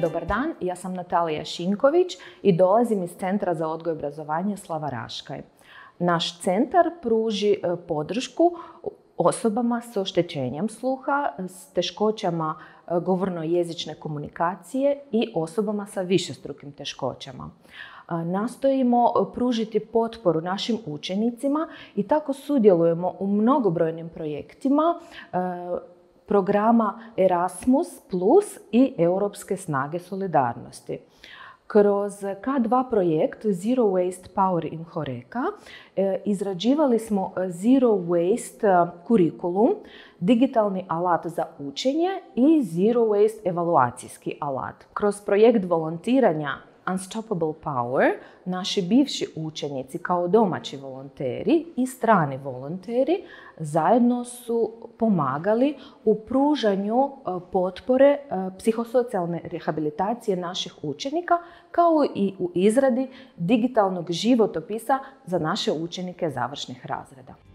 dobar dan. Ja sam Natalija Šinković i dolazim iz Centra za odgoj i obrazovanje Slava Raškaj. Naš centar pruži e, podršku osobama s oštećenjem sluha, s teškoćama e, govorno-jezične komunikacije i osobama sa višestrukim teškoćama. E, nastojimo pružiti potporu našim učenicima i tako sudjelujemo u mnogobrojnim projektima programa Erasmus Plus i Europske snage solidarnosti. Kroz K2 projekt Zero Waste Power in Horeka e, izrađivali smo Zero Waste e, kurikulum, digitalni alat za učenje i Zero Waste evaluacijski alat. Kroz projekt volontiranja Unstoppable Power, naši bivši učenici kao domaći volonteri i strani volonteri zajedno su pomagali u pružanju e, potpore e, psihosocijalne rehabilitacije naših učenika kao i u izradi digitalnog životopisa za naše učenike završnih razreda.